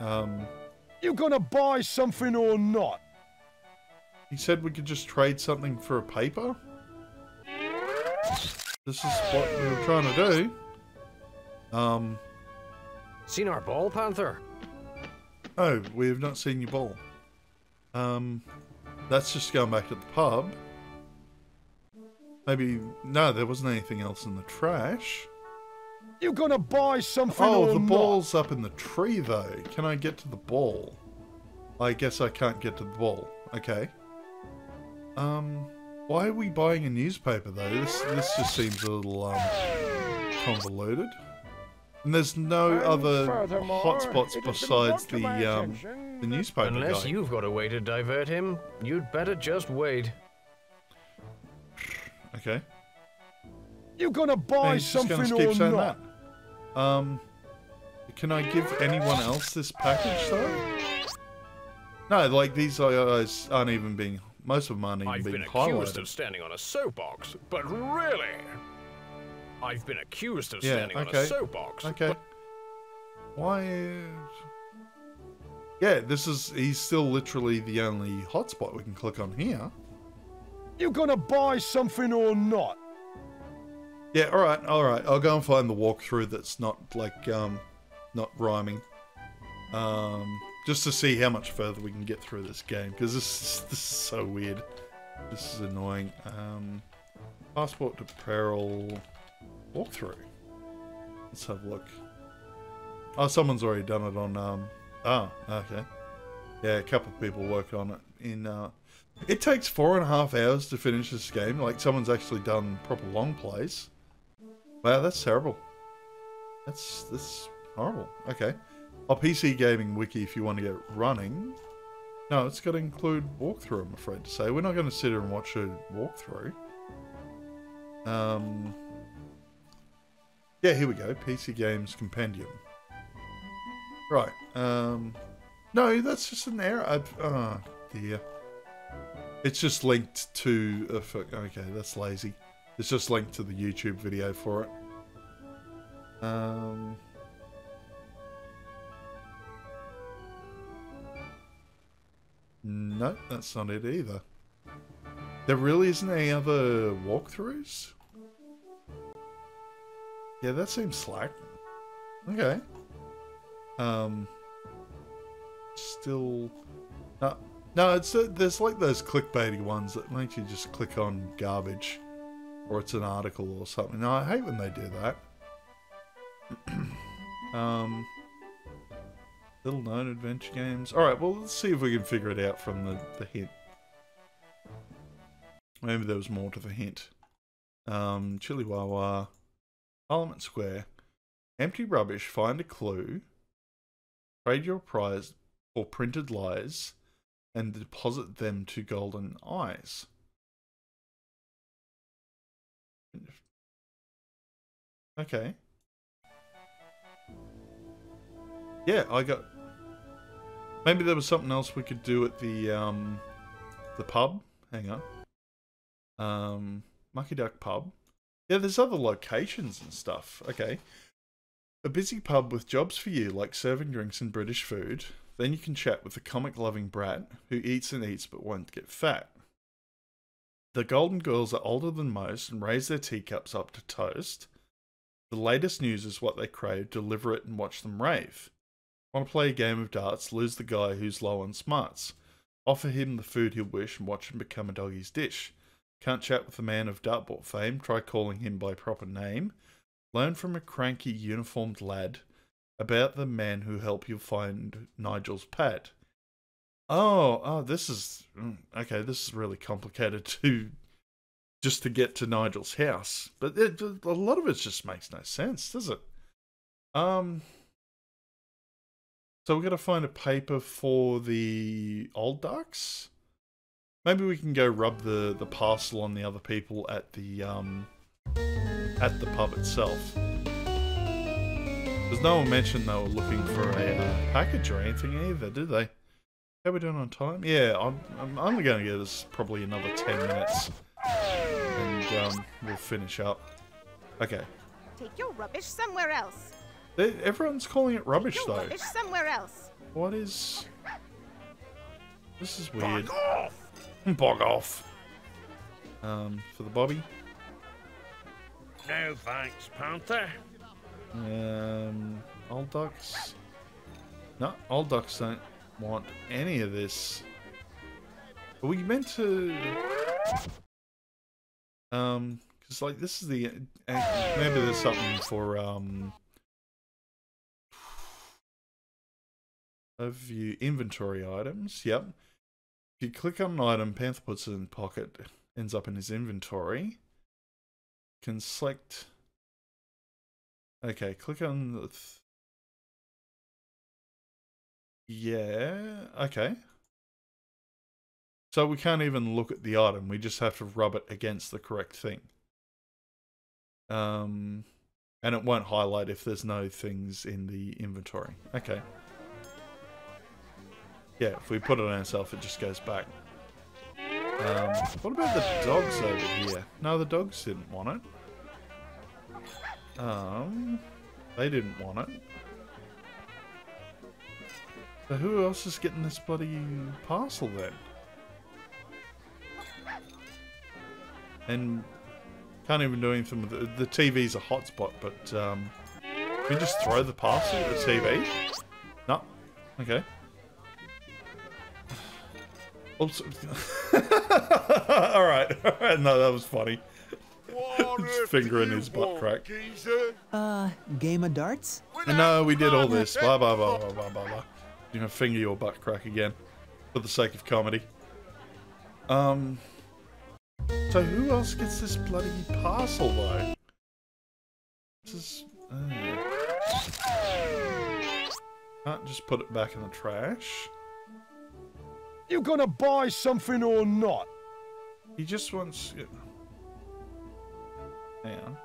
Um, You gonna buy something or not? he said we could just trade something for a paper? This is what we were trying to do. Um, Seen our ball, Panther? Oh, we have not seen your ball. Um, that's just going back to the pub. Maybe no, there wasn't anything else in the trash. You gonna buy something Oh, or the not? ball's up in the tree, though. Can I get to the ball? I guess I can't get to the ball. Okay. Um, why are we buying a newspaper, though? This this just seems a little um convoluted. And there's no And other hotspots it has been besides the um the newspaper Unless guy. you've got a way to divert him, you'd better just wait. Okay. You gonna buy he's just something gonna or not? that. Um, can I give anyone else this package though? No, like these guys aren't even being. Most of them aren't even I've being been accused highlighted. of standing on a soapbox, but really? I've been accused of Yeah, standing on a soapbox. Okay. but Why? is- Yeah, this is. He's still literally the only hotspot we can click on here. You gonna buy something or not? Yeah, all right, all right. I'll go and find the walkthrough that's not like um, not rhyming. Um, just to see how much further we can get through this game because this this is so weird. This is annoying. Um, passport to peril walkthrough. Let's have a look. Oh, someone's already done it on. Um, oh, okay. Yeah, a couple of people worked on it. In uh, it takes four and a half hours to finish this game. Like someone's actually done proper long plays. Wow, that's terrible. That's that's horrible. Okay. A PC gaming wiki if you want to get running. No, it's got to include walkthrough. I'm afraid to say we're not going to sit here and watch a walkthrough. Um. Yeah, here we go. PC Games Compendium. Right. Um. No, that's just an error. Oh dear. It's just linked to. Uh, okay, that's lazy. It's just linked to the YouTube video for it. Um. No, that's not it either. There really isn't any other walkthroughs? Yeah, that seems slack. Okay. Um. Still. No, no it's uh, there's like those clickbaity ones that make you just click on garbage, or it's an article or something. No, I hate when they do that. um. Little known adventure games. Alright, well, let's see if we can figure it out from the, the hint. Maybe there was more to the hint. Um, Chiliwawa, Parliament Square. Empty rubbish, find a clue. Trade your prize for printed lies and deposit them to golden eyes. Okay. Yeah, I got. Maybe there was something else we could do at the um, the pub. Hang on. Um, Mucky Duck Pub. Yeah, there's other locations and stuff. Okay. A busy pub with jobs for you, like serving drinks and British food. Then you can chat with the comic loving brat who eats and eats but won't get fat. The Golden Girls are older than most and raise their teacups up to toast. The latest news is what they crave, deliver it and watch them rave. Want to play a game of darts, lose the guy who's low on smarts. Offer him the food he'll wish and watch him become a doggy's dish. Can't chat with the man of dartboard fame, try calling him by proper name. Learn from a cranky uniformed lad about the man who helped you find Nigel's pet. Oh, oh, this is mm, okay. This is really complicated to just to get to Nigel's house, but it, a lot of it just makes no sense, does it? Um, so we're gonna find a paper for the old ducks. Maybe we can go rub the the parcel on the other people at the um at the pub itself. There's no one mentioned they were looking for a uh, package or anything either, did they? How are we doing on time? Yeah, I'm, I'm only going to give us probably another 10 minutes. And um, we'll finish up. Okay. Take your rubbish somewhere else. They, everyone's calling it rubbish, Take Your though. rubbish somewhere else. What is... This is weird. Off! Bog off. Um, for the Bobby. No thanks, Panther. Um, old ducks. No, old ducks don't want any of this. Are we meant to? Um, because like this is the uh, maybe there's something for um overview inventory items. Yep. If you click on an item, Panther puts it in pocket, ends up in his inventory. Can select. Okay, click on the. Th- yeah. Okay. So we can't even look at the item. We just have to rub it against the correct thing. Um, and it won't highlight if there's no things in the inventory. Okay. Yeah, if we put it on ourselves, it just goes back. Um, what about the dogs over here? No, the dogs didn't want it. Um, they didn't want it. So who else is getting this bloody parcel then? And can't even do anything with it. The TV's a hotspot, but um, can you just throw the parcel at the TV? No. Okay. Oops. Alright. no, that was funny. Finger in his butt crack. Uh, game of darts? No, we did all this. Blah, blah, blah, blah, blah, blah, blah. You know, finger your butt crack again. For the sake of comedy. Um... So who else gets this bloody parcel, though? This is... Uh, can't just put it back in the trash. You gonna buy something or not? He just wants... Hang on.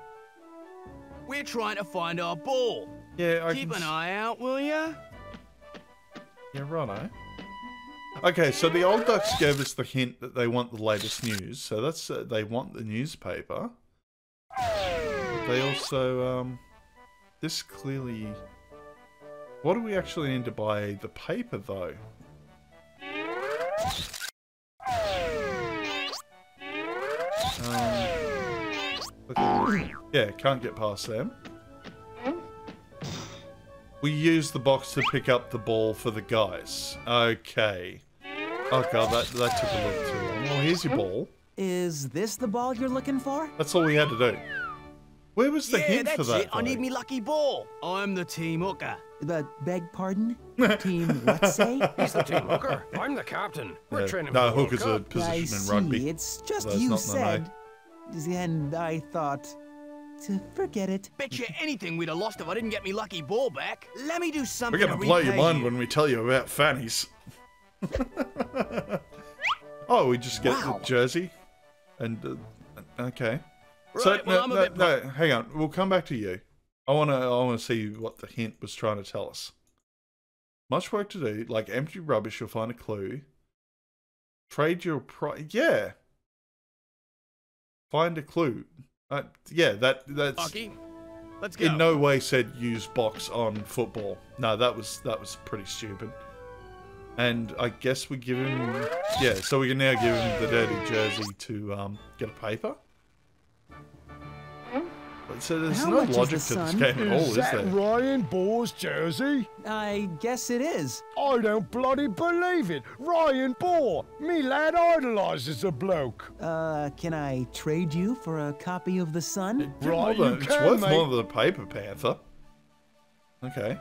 We're trying to find our ball. Yeah, I Keep can an eye out, will ya? Yeah, righto. Okay, so the old ducks gave us the hint that they want the latest news. So that's uh, they want the newspaper. But they also um, this clearly. What do we actually need to buy the paper though? Um, okay. Yeah, can't get past them. We use the box to pick up the ball for the guys. Okay. Oh god, that, that took a little too long. Well, here's your ball. Is this the ball you're looking for? That's all we had to do. Where was the yeah, hint for that? it. I need though? me lucky ball. I'm the team hooker. The beg pardon? Team what say? He's the team hooker. I'm the captain. We're Yeah, training no, for the World hooker's a Cup. position I in see. rugby. It's just That's you not said. And I thought to forget it. Bet you anything we'd have lost if I didn't get me lucky ball back. Let me do something. We're something. gonna to blow your mind you. when we tell you about fannies. oh, we just get Wow. the jersey, and uh, okay. so Right, well, no, I'm a no, bit no, hang on. We'll come back to you. I wanna, I wanna see what the hint was trying to tell us. Much work to do. Like empty rubbish, you'll find a clue. Trade your pri Yeah. Find a clue. Uh, yeah, that that's. Let's go. in no way said use box on football. No, that was that was pretty stupid. And I guess we give him yeah, so we can now give him the dirty jersey to um, get a paper. So there's How no much is logic the to this sun? game at all, Is is that there? Ryan Ball's jersey? I guess it is. I don't bloody believe it. Ryan Ball, me lad idolises the bloke. Uh, can I trade you for a copy of The Sun? Give him all Right, the- you it's can, worth mate. more than the paper, Panther. Okay.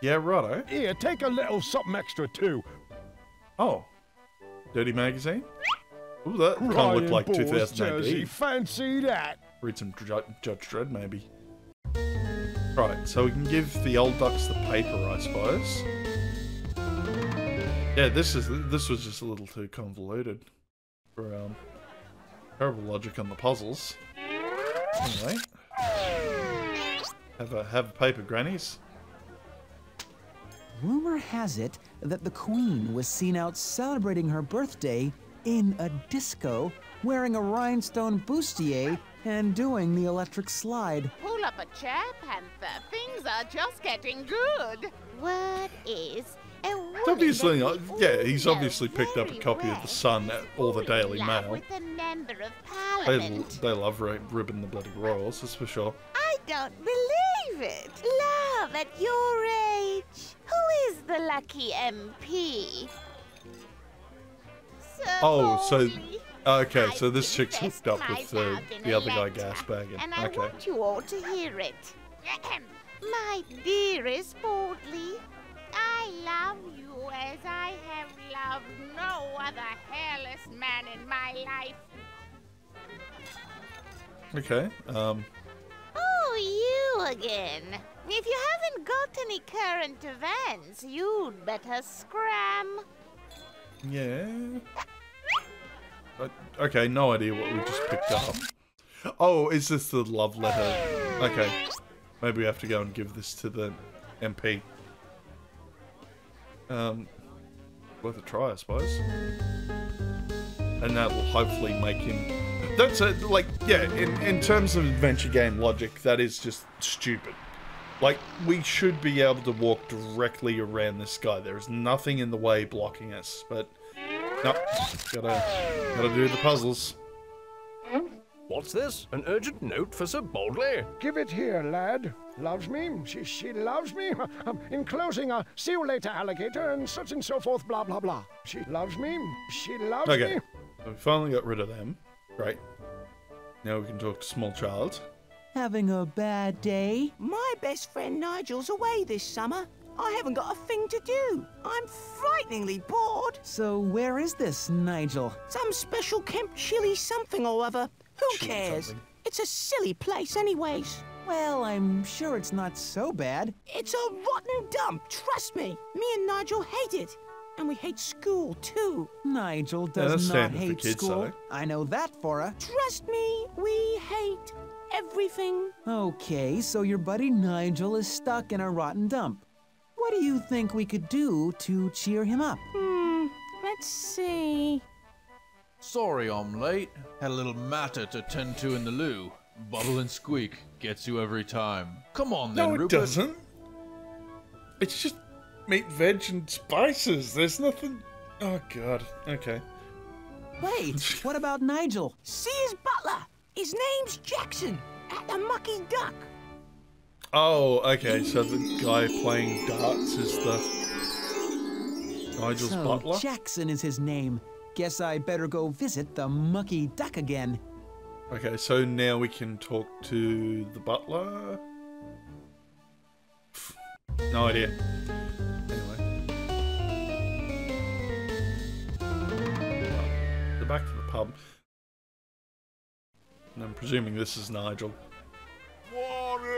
Yeah, righto. Here, take a little something extra too. Oh. Dirty magazine? Ooh, that kind of Ryan looked like Ball's 2000 jersey, AD. fancy that. Read some Dr- Judge Dredd, maybe. Right, so we can give the old ducks the paper, I suppose. Yeah, this is this was just a little too convoluted for um terrible logic on the puzzles. Anyway, have a have a paper, grannies. Rumor has it that the Queen was seen out celebrating her birthday in a disco, wearing a rhinestone bustier and doing the electric slide. Pull up a chair, Panther. Things are just getting good. Word is, a woman It's obviously uh, that not. Yeah, he's obviously picked up a copy of the Sun at- or the Daily Mail. with a member of They, Parliament. they love ri- ribbing the bloody royals, that's for sure. I don't believe it. Love at your age. Who is the lucky MP? Sir Oh, so Bowley. Okay, so this chick's hooked up with the, the other guy gasbagging. And I Okay. want you all to hear it. My dearest Boldly, I love you as I have loved no other hairless man in my life. Okay. Um. Oh, you again. If you haven't got any current events, you'd better scram. Yeah. Okay, no idea what we just picked up. Oh, is this the love letter? Okay. Maybe we have to go and give this to the MP. Um, worth a try, I suppose. And that will hopefully make him. That's a like, yeah. In in terms of adventure game logic, that is just stupid. Like, we should be able to walk directly around this guy. There is nothing in the way blocking us, but no, gotta gotta do the puzzles. What's this? An urgent note for Sir Boldley? Give it here, lad. Loves me. She she loves me. Um, in closing, uh, see you later, alligator, and such and so forth. Blah blah blah. She loves me. She loves Okay, me. so we finally got rid of them. Great. Now we can talk to small child. Having a bad day? My best friend Nigel's away this summer. I haven't got a thing to do. I'm frighteningly bored. So where is this Nigel? Some special Camp Chili something or other. Who cares? It's a silly place, anyways. Well, I'm sure it's not so bad. It's a rotten dump, trust me. Me and Nigel hate it. And we hate school, too. Nigel Yeah, does not hate kids, school. though. I know that for a. Trust me, we hate everything. Okay, so your buddy Nigel is stuck in a rotten dump. What do you think we could do to cheer him up? Hmm, let's see. Sorry I'm late. Had a little matter to tend to in the loo. Bubble and squeak gets you every time. Come on then, No, it Rupert. doesn't. It's just meat, veg, and spices. There's nothing. Oh god. Okay. Wait, what about Nigel? See his butler. His name's Jackson at the Mucky Duck. Oh, okay. So the guy playing darts is the Nigel's so butler. Jackson is his name. Guess I better go visit the mucky duck again. Okay, so now we can talk to the butler. No idea. Anyway. So back to the pub. And I'm presuming this is Nigel.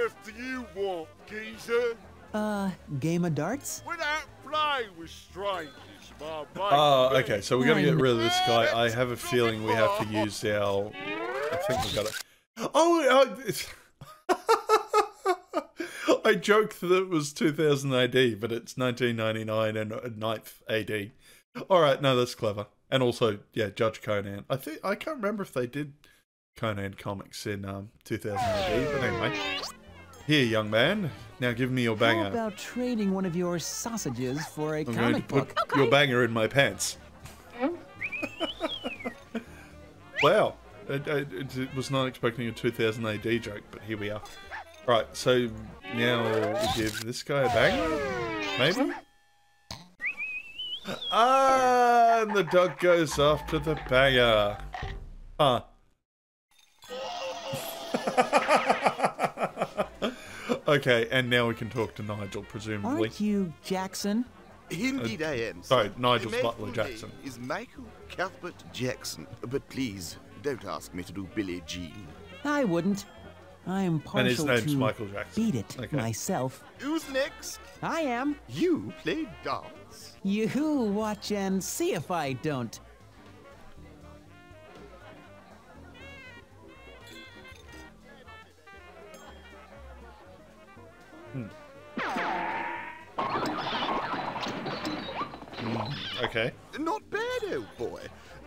What on earth do you want, geezer? Uh, game of darts? We don't play with strangers, my mate. Oh, okay, so we're gonna get rid of this guy. I have a feeling we have to use our... I think we've got it. Oh, uh. I joked that it was 2000 AD, but it's 1999 and uh, 9th AD. All right, no, that's clever. And also, yeah, Judge Conan. I think I can't remember if they did Conan comics in um, 2000 AD, but anyway. Here, young man. Now give me your banger. How banger. about trading one of your sausages for a I'm going to comic put book? your banger in my pants. wow. I, I, it, it was not expecting a 2000 AD joke, but here we are. Right, so now we give this guy a banger? Maybe? Ah, and the dog goes after the banger. Huh. Okay, and now we can talk to Nigel, presumably. Aren't you Jackson? Indeed Uh, I am. sorry, sir. Nigel's My butler, Jackson. is Michael Cuthbert Jackson. But please, don't ask me to do Billie Jean. I wouldn't. I'm partial And his name's to Michael Jackson. beat it Okay. myself. Who's next? I am. You play dance. You watch and see if I don't. Okay. Not bad, old boy.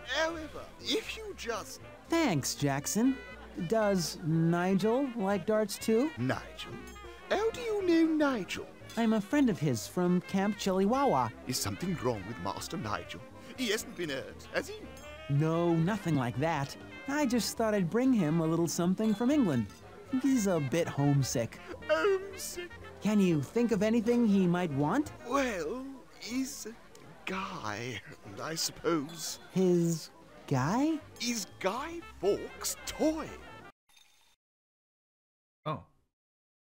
However, if you just... Thanks, Jackson. Does Nigel like darts too? Nigel? How do you know Nigel? I'm a friend of his from Camp Chiliwawa. Is something wrong with Master Nigel? He hasn't been hurt, has he? No, nothing like that. I just thought I'd bring him a little something from England. He's a bit homesick. Homesick? Can you think of anything he might want? Well, he's a guy, I suppose. His guy? Is Guy Fawkes' toy. Oh.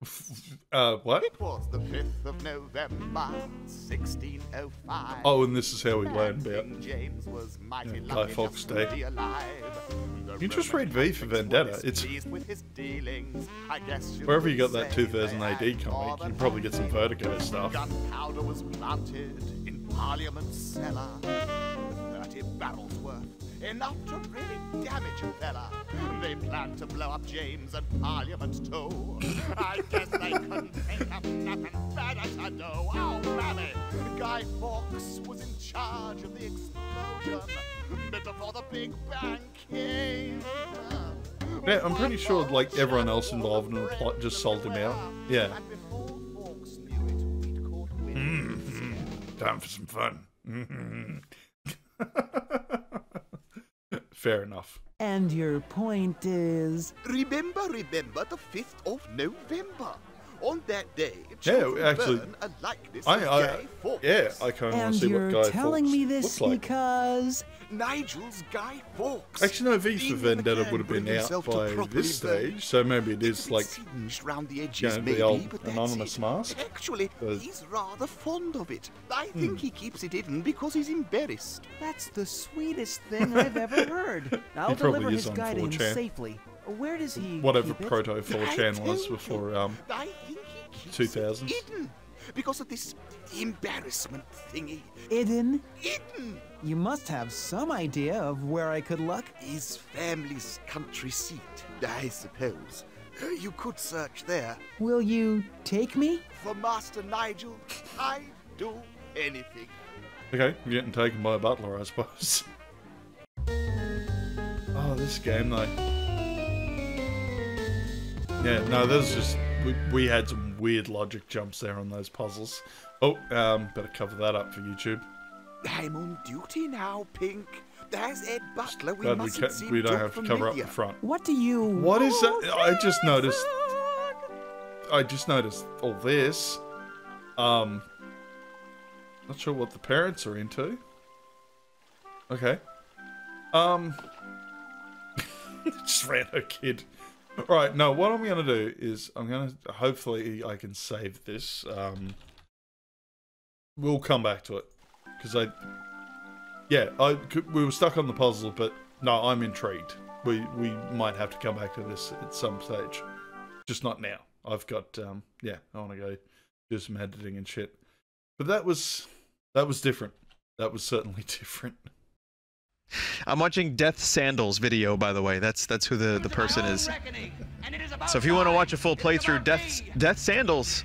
uh, what? It was the 5th of November, 1605. Oh, and this is how we learn about James was mighty yeah, Guy Fawkes Day. alive. You just read V for Vendetta. It's pleased with his dealings. I guess wherever you got that 2000 AD comic, you probably get some Vertigo stuff. Gunpowder was planted in Parliament's cellar. Thirty barrels worth, enough to really damage a fella. They plan to blow up James and Parliament too. I guess they couldn't think of nothing better to do. Oh, mammy! Guy Fawkes was in charge of the explosion before the Big Bang came. Yeah, I'm pretty sure like everyone else involved in the plot just sold him out. Yeah. Time for some fun. Mhm. Fair enough. And your point is. Remember, remember the 5th of November. On that day, Yeah, actually, burn a likeness I, of I, Guy Fawkes. yeah, I kind of want And to see you're what Guy telling Fawkes me this looks like. because. Nigel's Guy Fawkes. Actually, no, V for Vendetta would have been out by this burn. stage, so maybe it is like round the you know, maybe, the old but anonymous it. mask. Actually, But- he's rather fond of it. I Hmm. think he keeps it hidden because he's embarrassed. That's the sweetest thing I've ever heard. I'll probably deliver is his on guy to him 4chan. safely. Where does he. whatever proto 4chan was before um I think 2000s. it hidden because of this embarrassment thingy. Eden? Eden! You must have some idea of where I could look. His family's country seat, I suppose. Uh, You could search there. Will you take me? For Master Nigel, I'd do anything. Okay, I'm getting taken by a butler, I suppose. Oh, this game though. Yeah, no, this is just we, we had some weird logic jumps there on those puzzles. Oh, um, better cover that up for YouTube. I'm on duty now, Pink. There's Ed Butler. We Glad we, mustn't ca- seem we don't have to cover up the front. What do you. What is that? I just noticed. I just noticed all this. Um, not sure what the parents are into. Okay. Um, just ran her kid. All right. No, what I'm gonna do is I'm gonna hopefully I can save this. Um, we'll come back to it because I, yeah, I we were stuck on the puzzle, but no, I'm intrigued. We we might have to come back to this at some stage, just not now. I've got um, yeah, I want to go do some editing and shit. But that was that was different. That was certainly different. I'm watching Death Sandals video, by the way. That's that's who the, the person is. So if you want to watch a full playthrough, Death Death Sandals